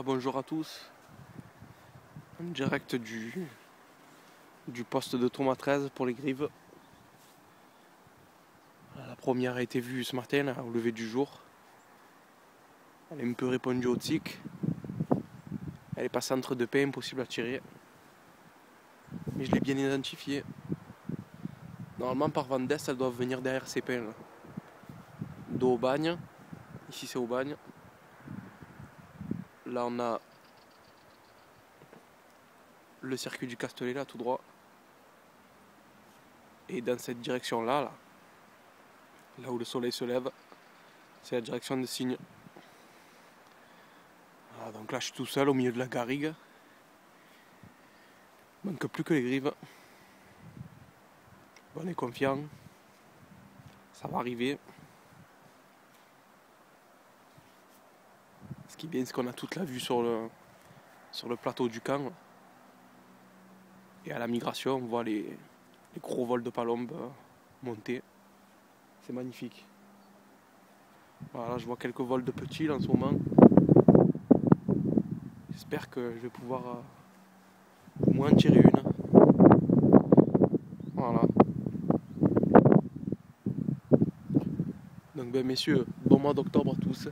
bonjour à tous. En direct du, poste de Thomas 13 pour les grives. La première a été vue ce matin au lever du jour. Elle est un peu répondue au tic. Elle est passée entre deux pains, impossible à tirer. Mais je l'ai bien identifiée. Normalement par vent d'est, elles doivent venir derrière ces pins. D'eau au bagne. Ici c'est au bagne. Là, on a le circuit du Castellet, là, tout droit. Et dans cette direction-là, là, là où le soleil se lève, c'est la direction de Cygne. donc là, je suis tout seul au milieu de la garrigue. Il manque plus que les grives. on est confiant. Ça va arriver. Bien, c'est qu'on a toute la vue sur le, sur le plateau du camp. Et à la migration, on voit les, gros vols de palombes euh, monter. C'est magnifique. Voilà, je vois quelques vols de petits en ce moment. J'espère que je vais pouvoir euh, au moins en tirer une. Voilà. Donc ben messieurs, bon mois d'octobre à tous.